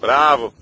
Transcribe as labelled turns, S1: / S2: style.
S1: Bravo.